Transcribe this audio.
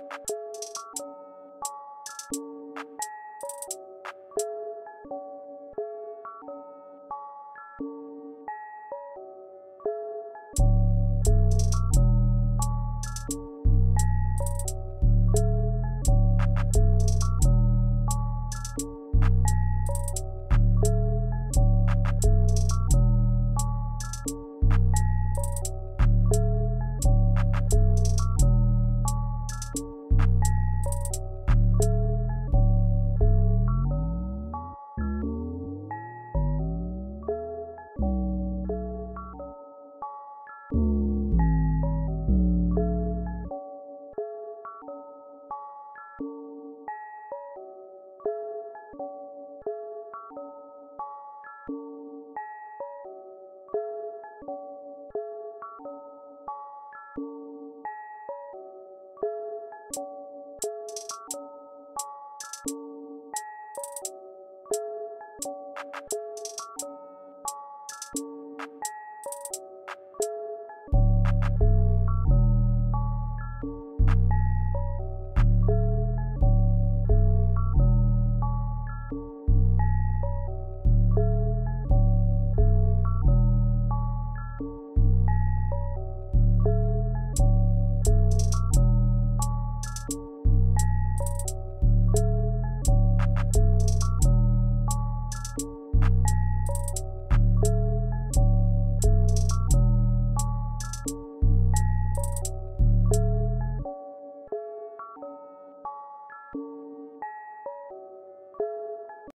you you